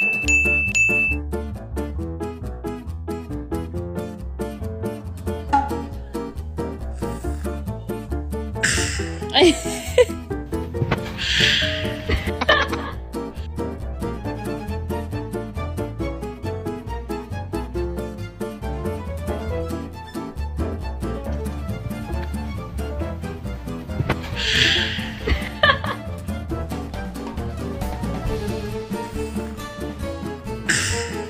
durum